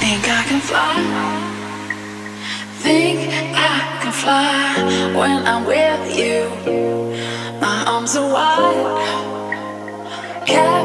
Think I can fly. Think I can fly when I'm with you. My arms are wide. Yeah.